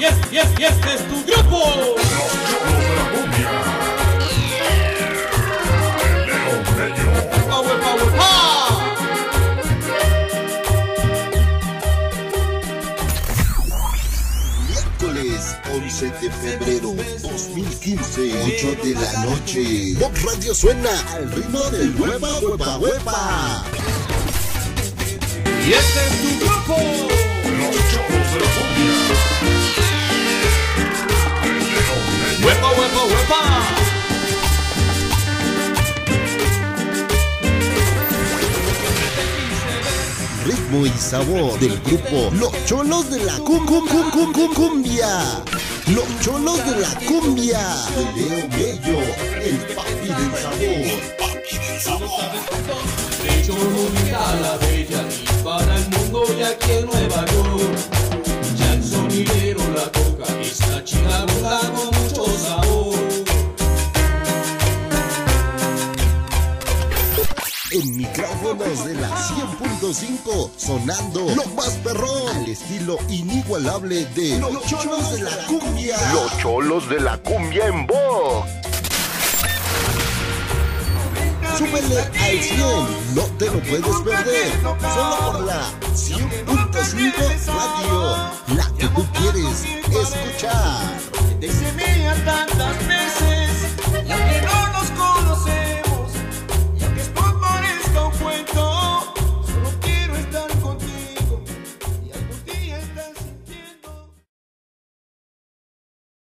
y, es, y este es tu grupo. Power, power, power. Miércoles 11 de febrero 2015, 8 de la noche. Pop Radio suena al ritmo del huepa, huepa, huepa. Y este es tu grupo. Ritmo y sabor del grupo Los Cholos de la cum, cum, cum, cum, cum, Cumbia. Los Cholos de la Cumbia. De Leo Bello, el papi del sabor. De hecho, bonita la bella para el mundo y aquí en Nueva York. En micrófonos de la 100.5 sonando lo más perrón al estilo inigualable de Los Cholos de la Cumbia. Los cholos de la cumbia en voz. Súbele al 100, no te lo puedes perder. Solo por la 100.5 Radio, la que tú quieres escuchar.